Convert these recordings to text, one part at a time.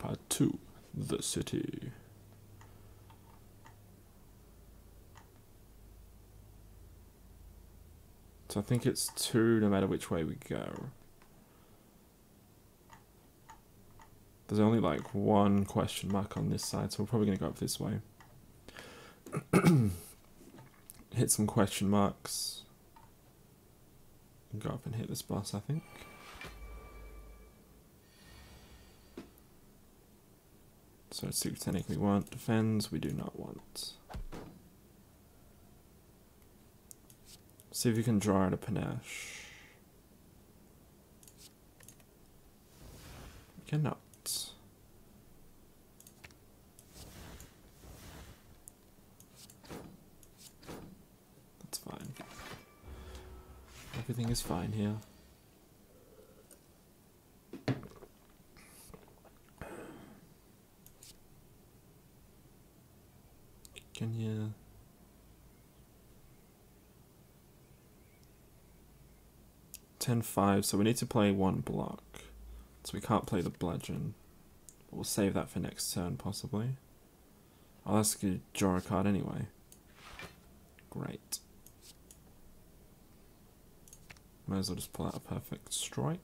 Part 2 The City. So I think it's 2 no matter which way we go. There's only like one question mark on this side, so we're probably going to go up this way. hit some question marks. Go up and hit this boss, I think. So supersonic we want, defends we do not want. See if you can draw out a panache. You cannot. That's fine. Everything is fine here. 10, 5, so we need to play one block. So we can't play the bludgeon. But we'll save that for next turn, possibly. I'll ask you to draw a card anyway. Great. Might as well just pull out a perfect strike.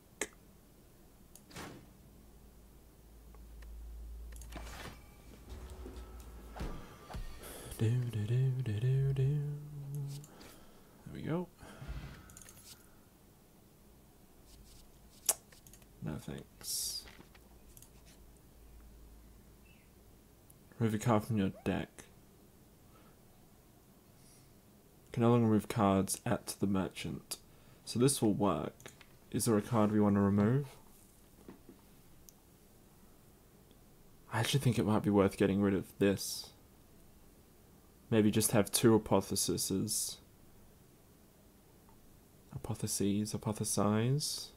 Do, do, do, Remove a card from your deck. Can no longer remove cards at the merchant. So this will work. Is there a card we want to remove? I actually think it might be worth getting rid of this. Maybe just have two hypotheses. Hypotheses, hypothesize.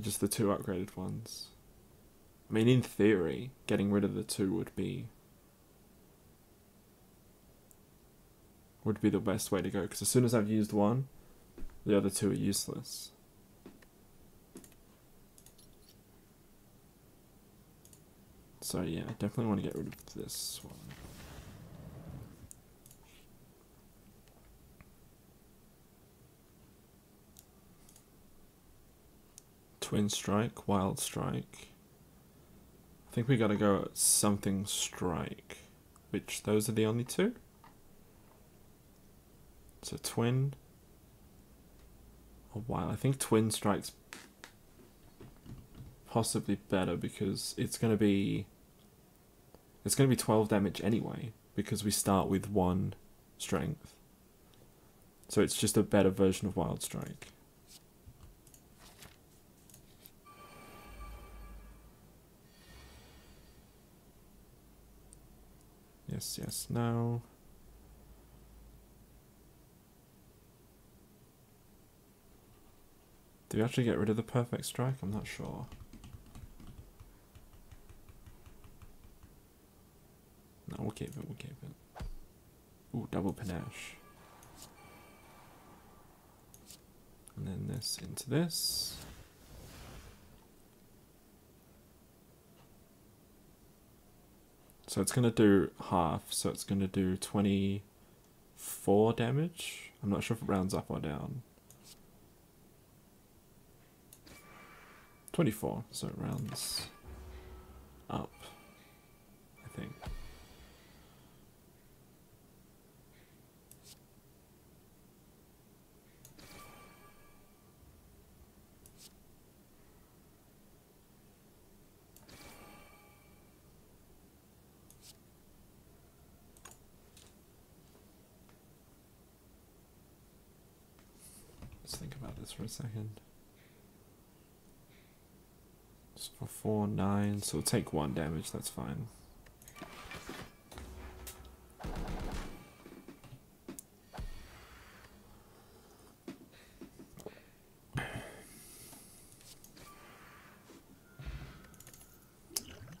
Just the two upgraded ones. I mean, in theory, getting rid of the two would be would be the best way to go. Because as soon as I've used one, the other two are useless. So yeah, I definitely want to get rid of this one. Twin Strike, Wild Strike. I think we gotta go at something Strike, which those are the only two. So Twin, Oh Wild. I think Twin Strike's possibly better because it's gonna be it's gonna be twelve damage anyway because we start with one strength. So it's just a better version of Wild Strike. Yes, yes, no. Do we actually get rid of the perfect strike? I'm not sure. No, we'll keep it, we'll keep it. Ooh, double panache. And then this into this. So it's going to do half, so it's going to do 24 damage. I'm not sure if it rounds up or down. 24, so it rounds up, I think. Second. For four nine, so take one damage. That's fine.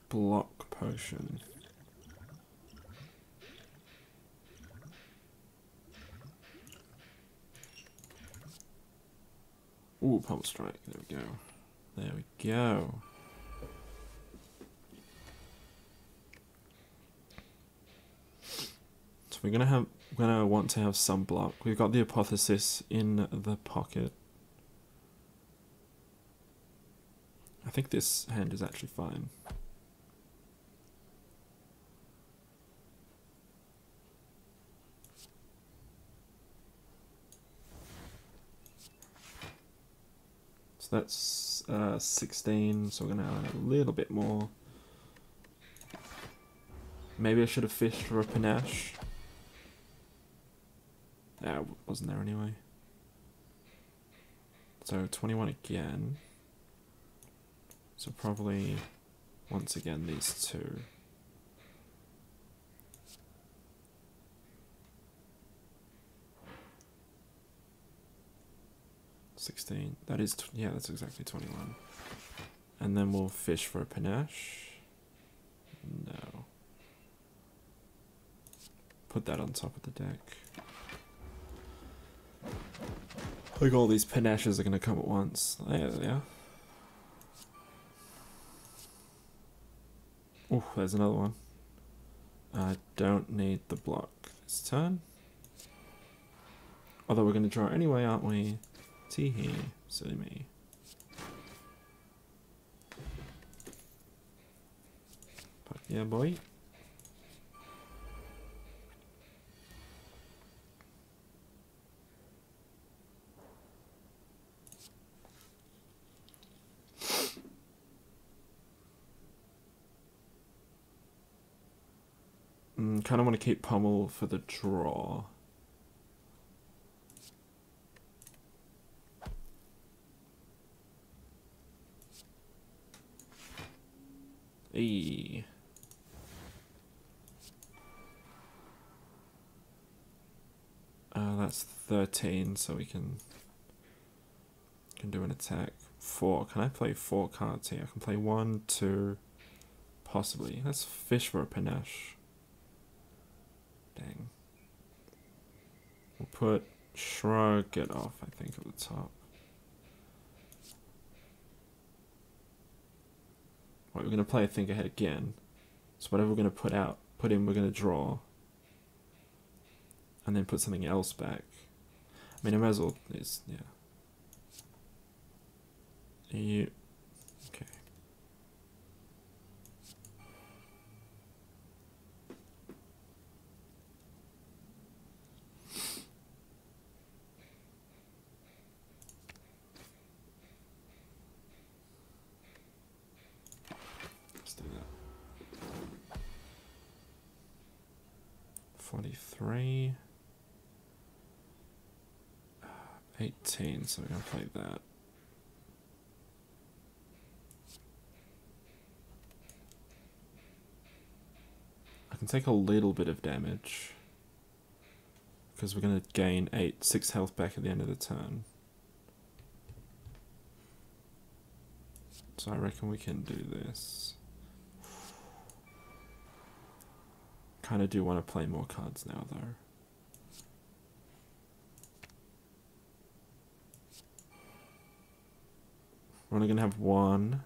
Block potion. Ooh, pump strike. There we go. There we go. So we're gonna have we're gonna want to have some block. We've got the apotheosis in the pocket. I think this hand is actually fine. So that's uh, 16, so we're going to add a little bit more. Maybe I should have fished for a panache. Yeah, wasn't there anyway. So 21 again. So probably, once again, these two. Sixteen. That is, yeah, that's exactly twenty-one. And then we'll fish for a panache. No. Put that on top of the deck. Like all these panaches are gonna come at once. There they are. Oh, there's another one. I don't need the block this turn. Although we're going to draw anyway, aren't we? Teehee, silly me. Yeah, boy. Mm, kind of want to keep Pommel for the draw. Uh, that's 13, so we can can do an attack. Four. Can I play four cards here? I can play one, two, possibly. Let's fish for a panache. Dang. We'll put shrug it off, I think, at the top. Right, we're going to play a think ahead again. So whatever we're going to put out, put in, we're going to draw. And then put something else back. I mean, I might as well, is, yeah okay. Let's do that. 43. Uh, 18, so we're going to play that. I can take a little bit of damage. Because we're going to gain 8, 6 health back at the end of the turn. So I reckon we can do this. Kind of do want to play more cards now, though. We're only going to have one.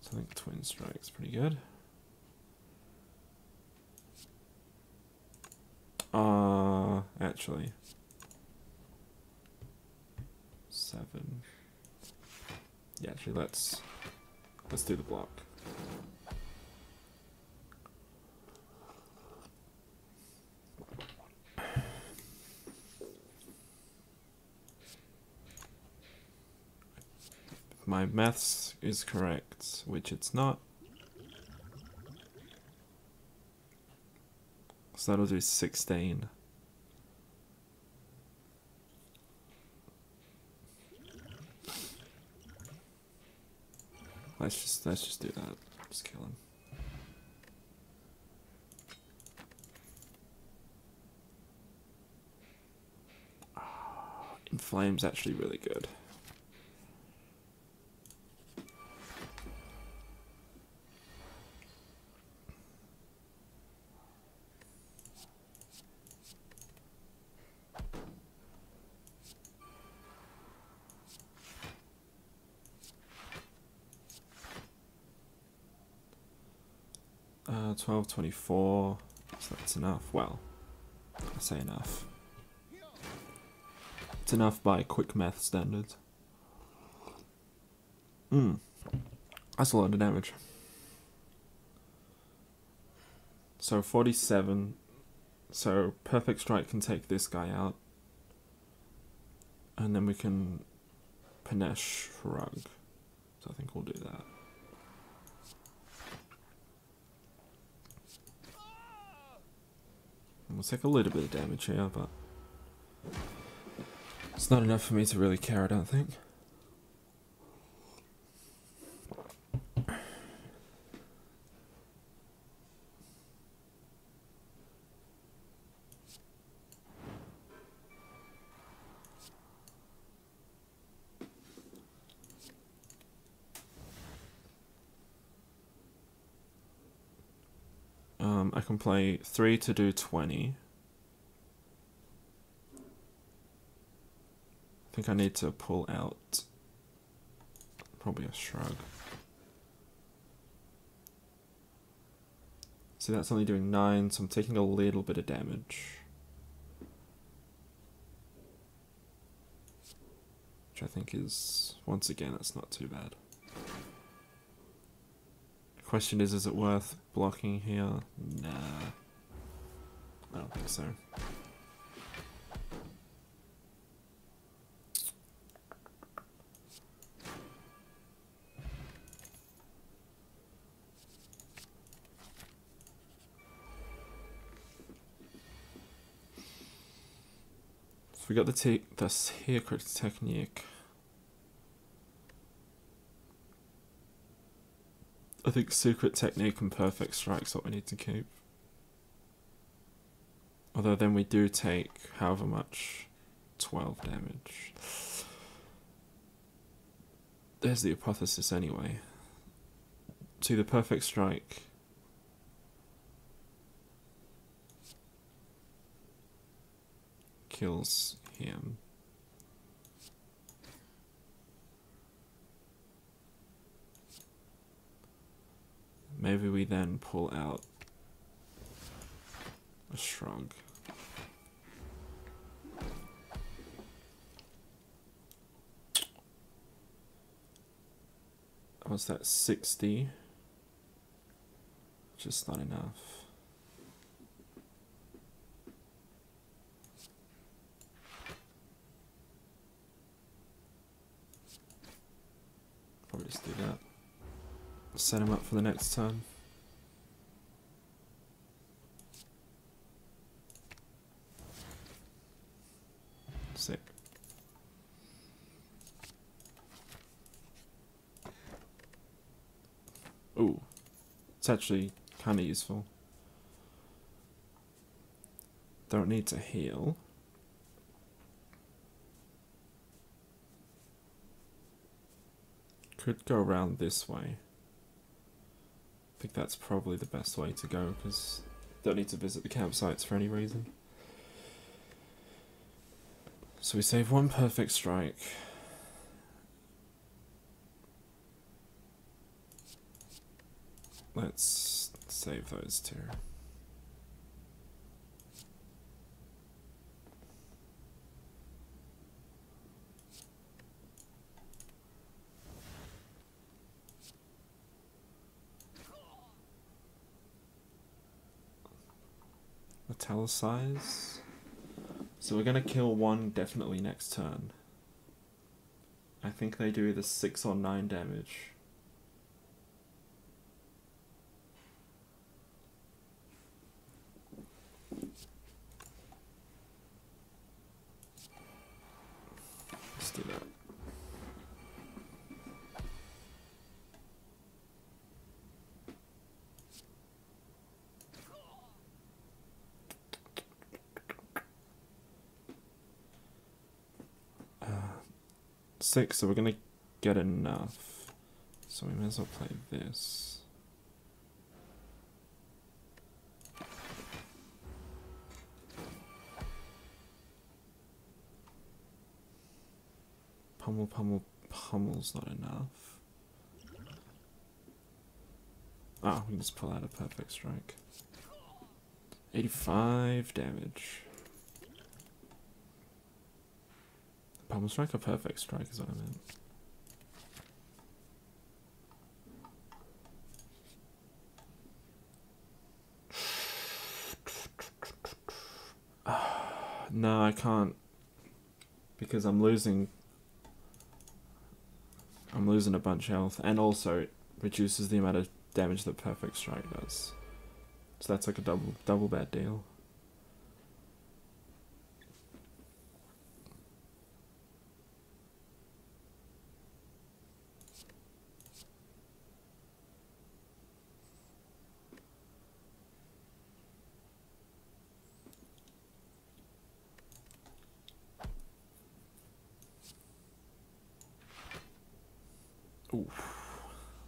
So I think Twin Strike's pretty good. Uh, actually. Seven. Yeah, actually, let's let's do the block. Maths is correct, which it's not. So that'll do 16. Let's just let's just do that. Just kill him. Ah, Inflame's actually really good. Uh, 12, 24. So that's enough. Well, I say enough. It's enough by quick math standards. Hmm. That's a lot of damage. So 47. So Perfect Strike can take this guy out. And then we can Panache Shrug. So I think we'll do that. We'll take a little bit of damage here, but it's not enough for me to really care, I don't think. Um, I can play 3 to do 20. I think I need to pull out probably a shrug. See, that's only doing 9, so I'm taking a little bit of damage. Which I think is, once again, it's not too bad. Question is, is it worth blocking here? Nah. I don't think so. So we got the, te the secret technique. I think Secret Technique and Perfect Strike's what we need to keep. Although then we do take however much 12 damage. There's the apotheosis anyway. See the Perfect Strike. Kills him. Maybe we then pull out a shrug. Was that 60? Just not enough. Probably just do that set him up for the next turn. Sick. Ooh, it's actually kind of useful. Don't need to heal. Could go around this way. I think that's probably the best way to go because don't need to visit the campsites for any reason. So we save one perfect strike. Let's save those two. Italicize. So we're gonna kill one definitely next turn. I think they do either 6 or 9 damage. Let's do that. Six, so we're gonna get enough. So we may as well play this. Pommel, pommel, pommel's not enough. Ah, we can just pull out a perfect strike. 85 damage. Pommel strike or perfect strike is what I meant. no, I can't because I'm losing I'm losing a bunch of health and also reduces the amount of damage that perfect strike does. So that's like a double double bad deal.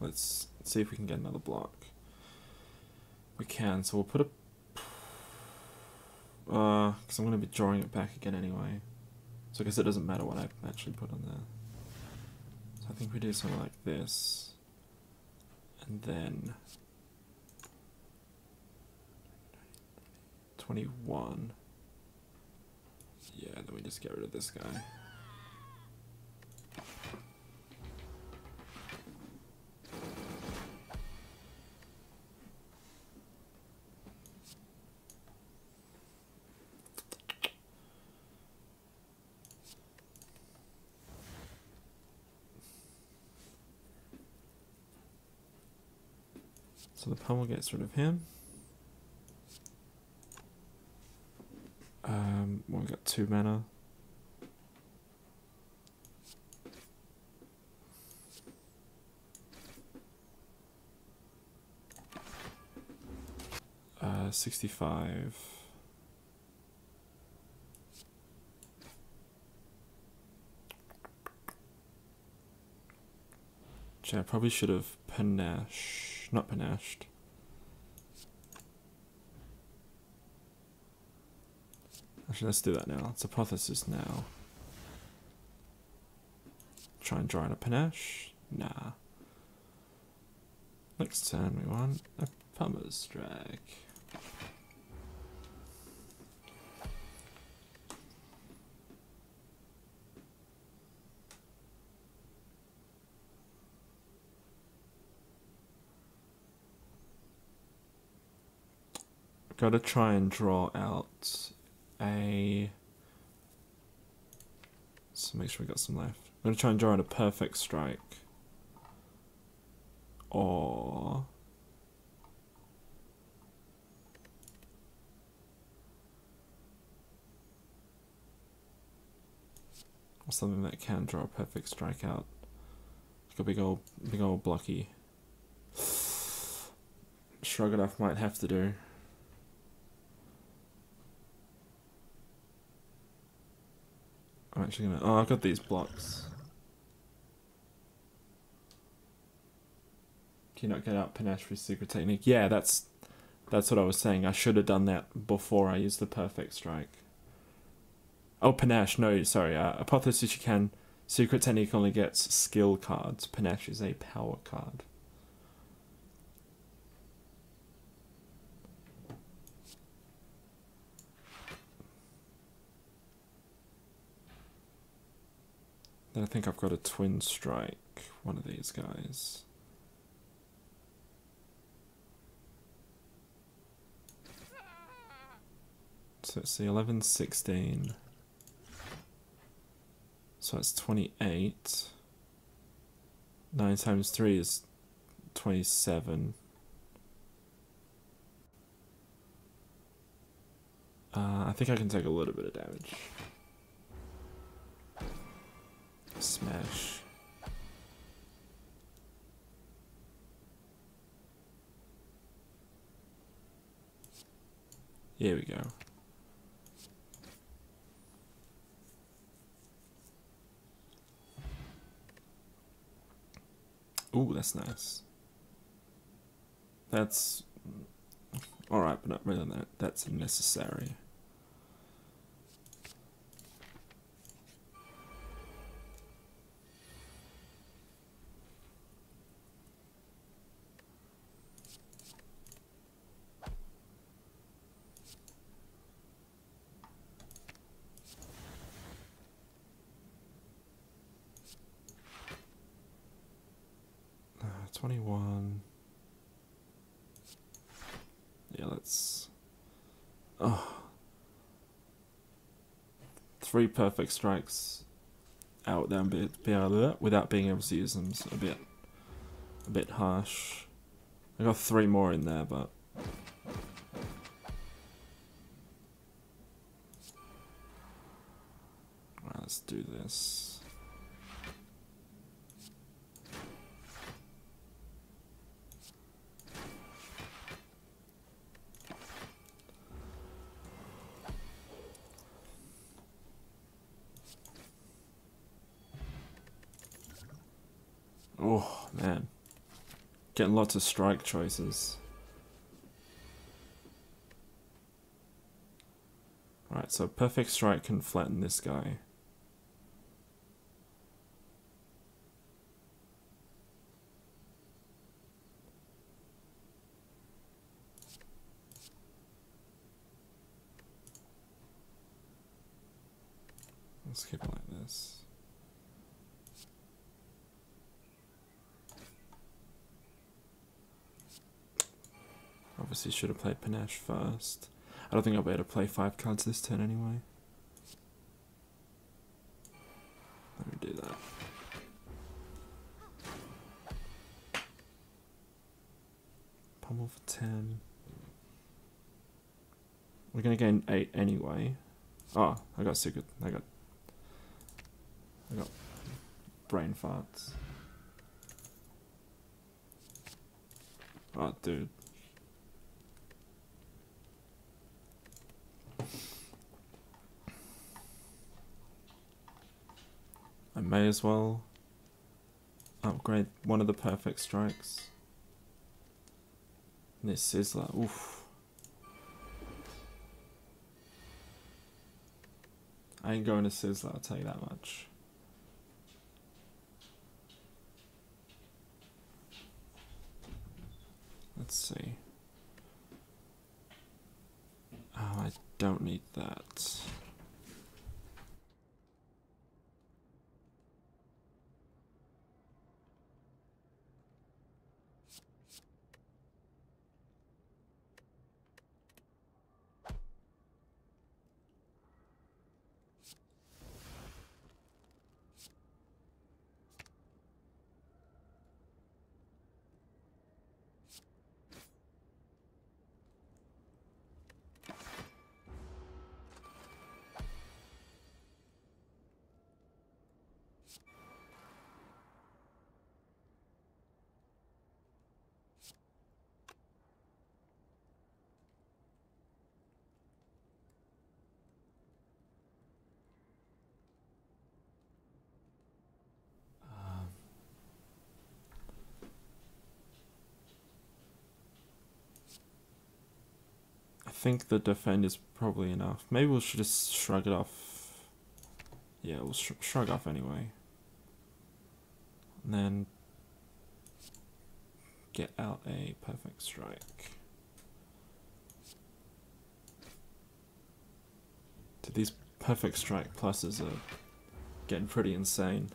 Let's see if we can get another block. We can, so we'll put a... Uh, because I'm going to be drawing it back again anyway. So I guess it doesn't matter what I actually put on there. So I think we do something like this. And then... 21. Yeah, then we just get rid of this guy. So the pommel gets rid of him. Um, well, we got two mana. Uh, 65. Which I probably should have panache not panached. Actually, let's do that now. It's a apotheosis now. Try and draw in a panache? Nah. Next turn we want a Pummer's Strike. Gotta try and draw out a. So make sure we got some left. I'm gonna try and draw out a perfect strike. Or. Or something that can draw a perfect strike out. Like a big old, big old blocky. Shrug it off might have to do. I'm actually gonna. Oh, I've got these blocks. Can you not get out panache with secret technique? Yeah, that's that's what I was saying. I should have done that before I used the perfect strike. Oh, panache. No, sorry. Uh, you can. Secret technique only gets skill cards. Panache is a power card. Then I think I've got a twin strike, one of these guys. So it's the see, 11, 16. So that's 28. 9 times 3 is 27. Uh, I think I can take a little bit of damage. Smash. Here we go. Ooh, that's nice. That's alright, but not really that. That's necessary. 21. Yeah, let's. Oh. Three perfect strikes out there be, be able to, without being able to use them a bit, a bit harsh. I got three more in there, but. Let's do this. Oh, man. Getting lots of strike choices. Right, so perfect strike can flatten this guy. Let's keep like this. Obviously should have played Panache first. I don't think I'll be able to play five cards this turn anyway. Let me do that. Pommel for 10. We're gonna gain 8 anyway. Oh, I got of, I got, I got brain farts. Oh, dude. I may as well upgrade one of the perfect strikes. This is like, oof. I ain't going to Sizzler, I'll tell you that much. Let's see. Oh, I don't need that. Think the defend is probably enough. Maybe we should just shrug it off. Yeah, we'll sh shrug off anyway. And then get out a perfect strike. Dude, these perfect strike pluses are getting pretty insane.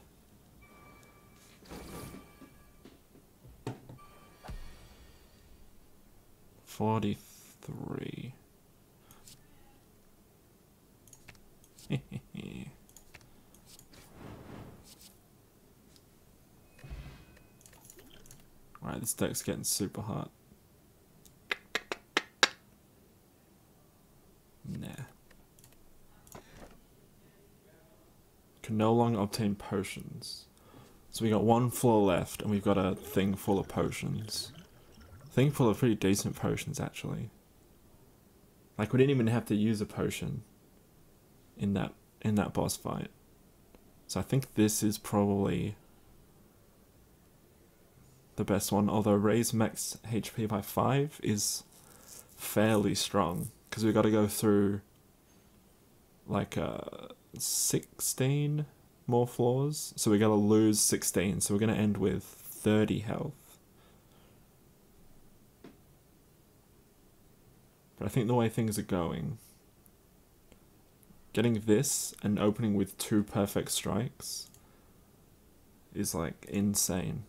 Forty-three. Alright, this deck's getting super hot. Nah. Can no longer obtain potions. So we got one floor left, and we've got a thing full of potions. Thing full of pretty decent potions, actually. Like we didn't even have to use a potion in that in that boss fight. So I think this is probably the best one. Although raise max HP by five is fairly strong because we got to go through like uh 16 more floors. So we got to lose 16. So we're going to end with 30 health. But I think the way things are going, getting this and opening with two perfect strikes is like insane.